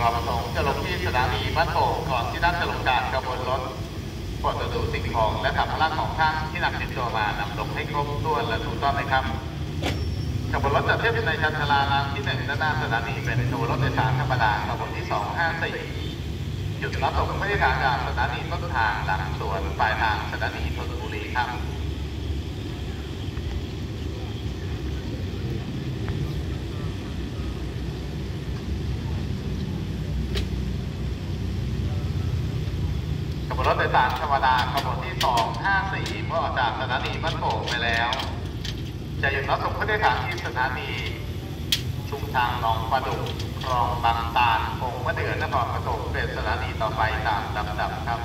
หมอประสงค์จะลงที่สถานีบ้านโป่งก่อนที่ท่านจะลงจากกระบวนรถปลดดูสิ่งของและถัมภาระของท่านที่นำติดตัวมานำลงให้ครบถ้วนและถูกต้องนะครับขบวนรถจะเทียบในชั้นชลารางที่หนึ่งด้านหน้าสถานีเป็นขบวรถโดยสารธรรมดาขบวนที่สองห้าสี่หยุดรับส่งไม่ได้ทางจากสถานีต้นทางหลังสวนปลายทางสถานีธนบุรีครับ รถโดยสารธรรมดาขบวนที่ 254 เมื่อออกจากสถานีบ้านโป่งไปแล้ว จะหยุดรับส่งผู้โดยสารที่สถานีชุมทางหนองปลาดุกคลองบางตาลคงมะเดื่อนครปฐมเป็นสถานีต่อไปตามลำดับครับ